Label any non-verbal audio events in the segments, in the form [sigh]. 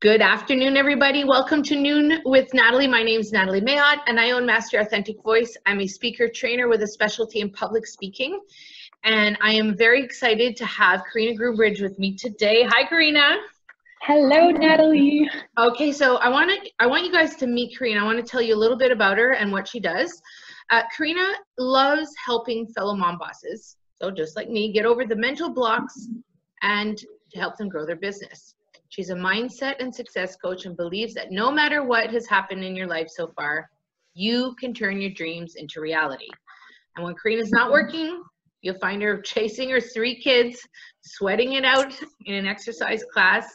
Good afternoon, everybody. Welcome to Noon with Nathalie. My name is Nathalie Mayot, and I own Master Authentic Voice. I'm a speaker trainer with a specialty in public speaking, and I am very excited to have Carina Groombridge with me today. Hi, Carina. Hello, Nathalie. Okay, so I want to I want you guys to meet Carina. I want to tell you a little bit about her and what she does. Uh, Carina loves helping fellow mom bosses, so just like me, get over the mental blocks and to help them grow their business. She's a mindset and success coach and believes that no matter what has happened in your life so far, you can turn your dreams into reality. And when Carina's not mm-hmm. working, you'll find her chasing her three kids, sweating it out in an exercise class.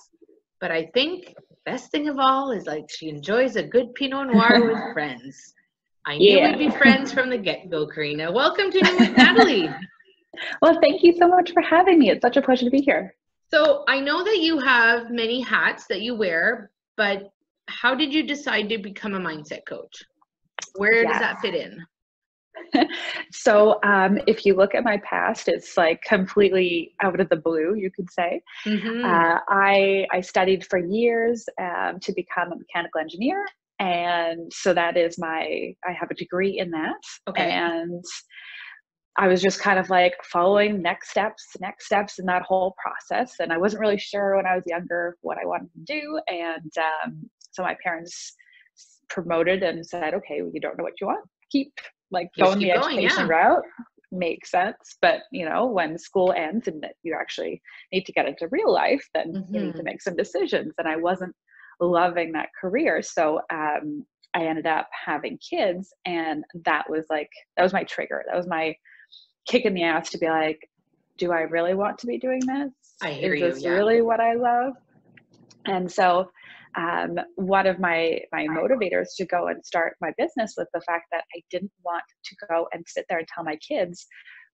But I think best thing of all is like she enjoys a good Pinot Noir with [laughs] friends. I knew yeah. we'd be friends from the get-go, Carina. Welcome to Nathalie. [laughs] Well, thank you so much for having me. It's such a pleasure to be here. So I know that you have many hats that you wear, but how did you decide to become a mindset coach? Where yes. does that fit in? [laughs] so um, if you look at my past it's like completely out of the blue you could say mm-hmm. uh, I, I studied for years um, to become a mechanical engineer and so that is my i have a degree in that okay. and I was just kind of like following next steps, next steps in that whole process. And I wasn't really sure when I was younger what I wanted to do. And um, so my parents promoted and said, okay, well, you don't know what you want. Keep like going keep the going, education yeah. route. Makes sense. But, you know, when school ends and you actually need to get into real life, then mm-hmm. you need to mm-hmm. make some decisions. And I wasn't loving that career. So um, I ended up having kids. And that was like, that was my trigger. That was my, kick in the ass to be like, do I really want to be doing this? I hear Is you. this yeah. really what I love? And so um, one of my my motivators to go and start my business was the fact that I didn't want to go and sit there and tell my kids,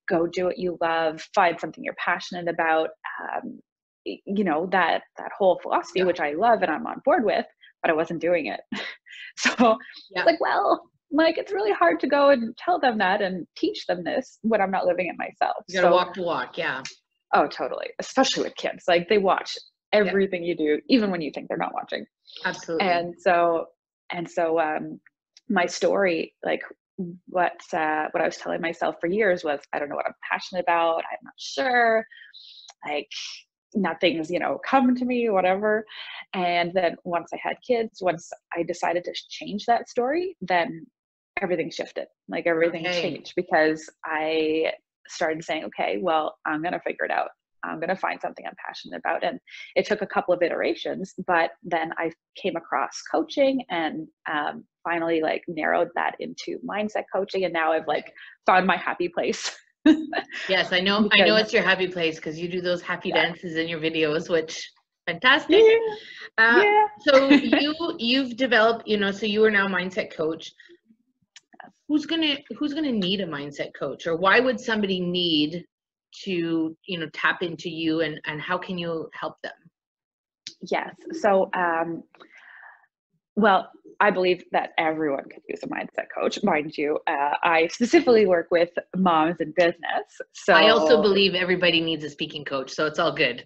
go do what you love, find something you're passionate about. Um, you know that that whole philosophy, yeah. which I love and I'm on board with, but I wasn't doing it. [laughs] so yeah. like, well, like it's really hard to go and tell them that and teach them this when I'm not living it myself. You gotta so, walk the walk, yeah. Oh, totally. Especially with kids. Like they watch everything yeah. you do, even when you think they're not watching. Absolutely. And so and so um my story, like what uh what I was telling myself for years was I don't know what I'm passionate about, I'm not sure. Like nothing's you know come to me whatever and then once i had kids once i decided to change that story then everything shifted like everything okay. changed because i started saying okay well i'm going to figure it out i'm going to find something i'm passionate about and it took a couple of iterations but then i came across coaching and um, finally like narrowed that into mindset coaching and now i've like found my happy place yes i know because, [laughs] i know it's your happy place because you do those happy yeah. dances in your videos which fantastic yeah. Uh, yeah. so [laughs] you you've developed you know so you are now a mindset coach who's gonna who's gonna need a mindset coach? Or why would somebody need to you know tap into you and and how can you help them? Yes. So um well I believe that everyone could use a mindset coach, mind you. Uh, I specifically work with moms in business. So I also believe everybody needs a speaking coach, so it's all good.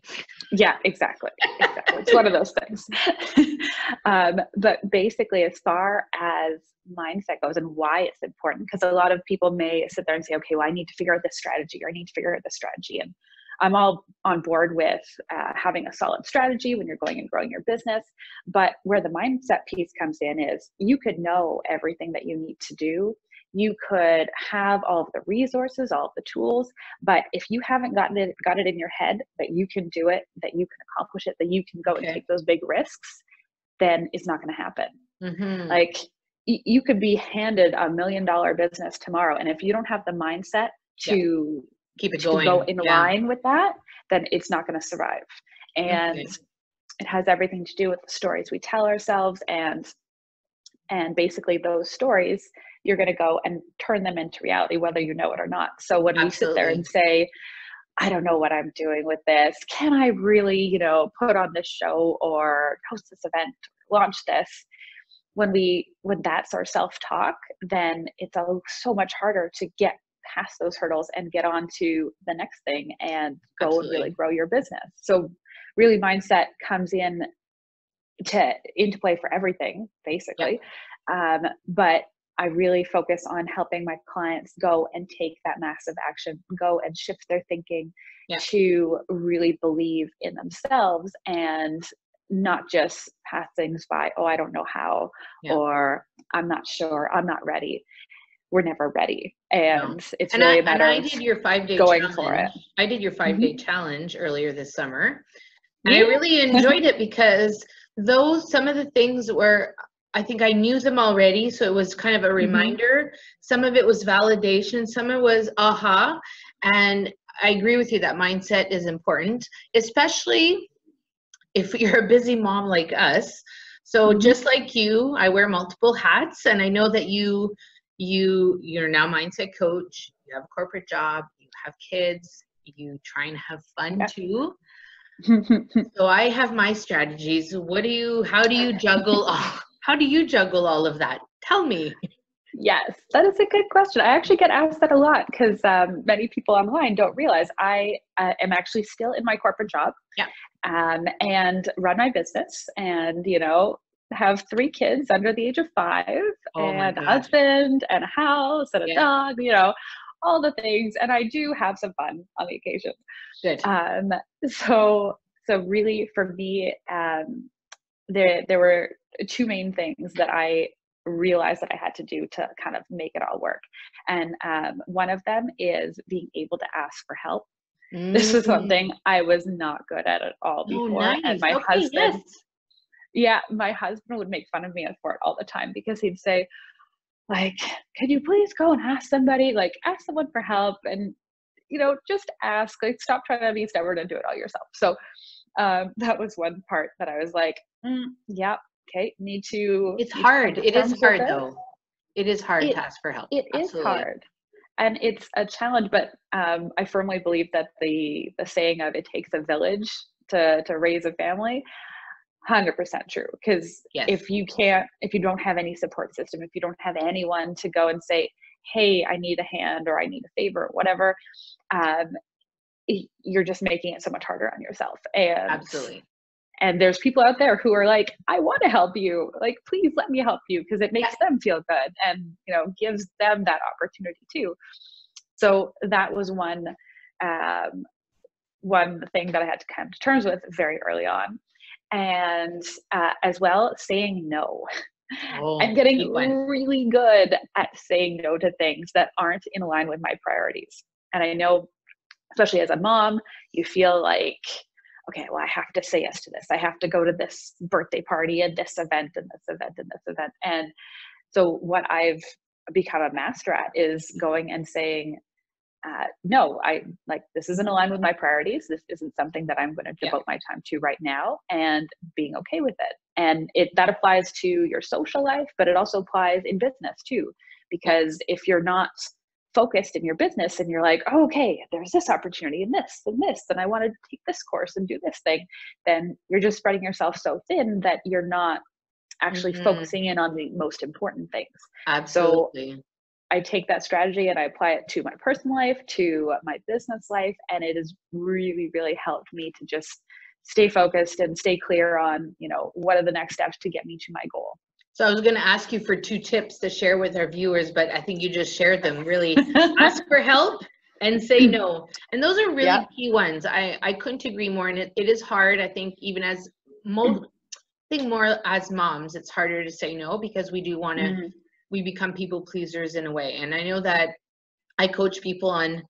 Yeah, exactly. exactly. it's one of those things. [laughs] um, but basically, as far as mindset goes and why it's important, because a lot of people may sit there and say, okay, well, I need to figure out this strategy or I need to figure out this strategy. And I'm all on board with uh, having a solid strategy when you're going and growing your business. But where the mindset piece comes in is you could know everything that you need to do. You could have all of the resources, all of the tools, but if you haven't gotten it, got it in your head that you can do it, that you can accomplish it, that you can go okay. and take those big risks, then it's not going to happen. Mm-hmm. Like you could be handed a million dollar business tomorrow, and if you don't have the mindset to keep it going go in yeah. line with that then it's not going to survive and okay. it has everything to do with the stories we tell ourselves and and basically those stories you're going to go and turn them into reality whether you know it or not so when Absolutely. we sit there and say i don't know what i'm doing with this can i really you know put on this show or host this event launch this when we when that's our self talk then it's a, so much harder to get past those hurdles and get on to the next thing and go Absolutely. and really grow your business. So really mindset comes in to into play for everything basically um, but i really focus on helping my clients go and take that massive action go and shift their thinking yeah. to really believe in themselves and not just pass things by oh i don't know how yeah. or i'm not sure i'm not ready we're never ready and no. it's and really I, a matter and I did your five day going challenge. for it i did your 5 day mm-hmm. challenge earlier this summer and yeah. i really enjoyed it because though some of the things were I think I knew them already, so it was kind of a mm-hmm. reminder. Mm-hmm. Some of it was validation, some of it was aha. And I agree with you that mindset is important, especially if you're a busy mom like us. So mm-hmm. just like you, I wear multiple hats and I know that you you you're now mindset coach, you have a corporate job, you have kids, you try and have fun yeah. too. [laughs] so I have my strategies. What do you how do you juggle [laughs] all how do you juggle all of that? Tell me. Yes, that is a good question. I actually get asked that a lot because um, many people online don't realize I uh, am actually still in my corporate job. Yeah. Um, and run my business, and you know, have three kids under the age of five, oh and a husband, and a house, and a yeah. dog. You know, all the things. And I do have some fun on the occasion. Good. Um, so, so really, for me, um, there there were two main things that I realized that I had to do to kind of make it all work. And um, one of them is being able to ask for help. Mm-hmm. This is something I was not good at at all oh, before. Oh, nice. And my okay, husband, yes. Yeah, my husband would make fun of me for it all the time because he'd say, like, can you please go and ask somebody, like, ask someone for help and, you know, just ask, like, stop trying to be stubborn and do it all yourself. So um, [laughs] that was one part that I was like, mm, yeah, okay, need to. It's hard. It is hard though. It is hard it, to ask for help. It Absolutely. is hard. And it's a challenge, but um, I firmly believe that the the saying of "it takes a village to to raise a family" 100% true because yes. if you can't if you don't have any support system if you don't have anyone to go and say hey i need a hand or i need a favor whatever um, you're just making it so much harder on yourself and absolutely. and there's people out there who are like i want to help you like please let me help you because it makes them feel good and you know gives them that opportunity too. So that was one um, one thing that i had to come to terms with very early on and uh, as well saying no oh, i'm getting really good at saying no to things that aren't in line with my priorities and i know especially as a mom you feel like okay, well, I have to say yes to this. I have to go to this birthday party and this event and this event and this event. And so, what I've become a master at is going and saying, uh, no, I like this isn't aligned with my priorities. This isn't something that I'm going to devote yeah. my time to right now, and being okay with it. And it that applies to your social life, but it also applies in business too. Because if you're not focused in your business and you're like, oh, okay, there's this opportunity and this and this, and I want to take this course and do this thing, then you're just spreading yourself so thin that you're not actually mm-hmm. focusing in on the most important things. Absolutely. So I take that strategy and I apply it to my personal life, to my business life, and it has really, really helped me to just stay focused and stay clear on, you know, what are the next steps to get me to my goal. So I was going to ask you for two tips to share with our viewers, but I think you just shared them. Really, [laughs] ask for help and say no. And those are really yeah. key ones. I I couldn't agree more. And it, it is hard. I think even as most, I think more as moms, it's harder to say no because we do want to. Mm-hmm. We become people pleasers in a way, and I know that I coach people on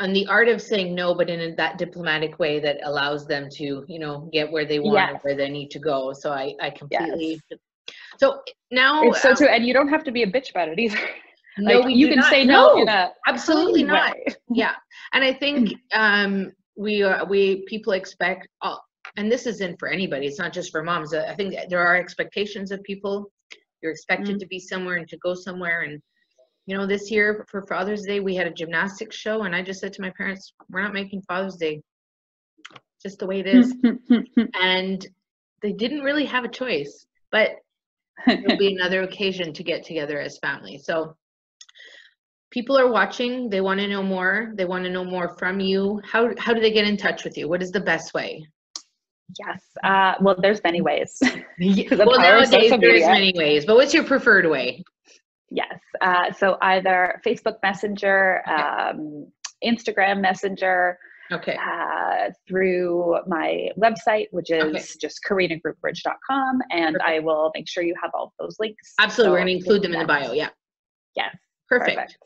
on the art of saying no, but in that diplomatic way that allows them to, you know, get where they want yes. where they need to go. So I, I completely yes. So now it's so um, true, and you don't have to be a bitch about it either. No, like, you can not. say no, no absolutely not. yeah, and I think um, we are we people expect, oh, and this isn't for anybody. It's not just for moms. I think there are expectations of people. You're expected mm-hmm. to be somewhere and to go somewhere, and you know, this year for Father's Day we had a gymnastics show, and I just said to my parents, "We're not making Father's Day." Just the way it is, [laughs] and they didn't really have a choice. But it'll be [laughs] another occasion to get together as family. So people are watching, they want to know more, they want to know more from you. How how do they get in touch with you? What is the best way? Yes. Uh, well, there's many ways. [laughs] well, nowadays there's many ways, but what's your preferred way? Yes. Uh, so either Facebook Messenger, okay. um, Instagram Messenger, okay. Uh, through my website, which is okay. just carinagroombridge.com. And Perfect. I will make sure you have all those links. Absolutely. So We're going to include them in the bio. Yeah. Yes. Perfect. Perfect.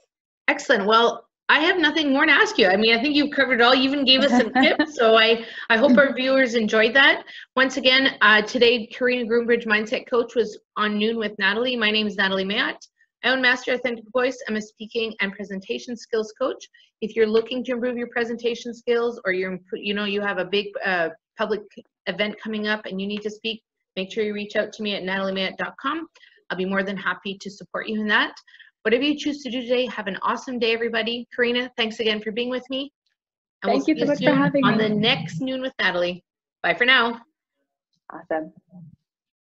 Excellent. Well, I have nothing more to ask you. I mean, I think you've covered it all. You even gave us some [laughs] tips. So I, I hope our viewers enjoyed that. Once again, uh, today, Carina Groombridge Mindset Coach was on noon with Nathalie. My name is Nathalie Mayat. I own Master Authentic Voice. I'm a speaking and presentation skills coach. If you're looking to improve your presentation skills or you're, you know, you have a big uh, public event coming up and you need to speak, make sure you reach out to me at nataliemayat.com. I'll be more than happy to support you in that. Whatever you choose to do today, have an awesome day, everybody. Carina, thanks again for being with me. And Thank we'll you so much for having on me. On the next Noon with Nathalie. Bye for now. Awesome.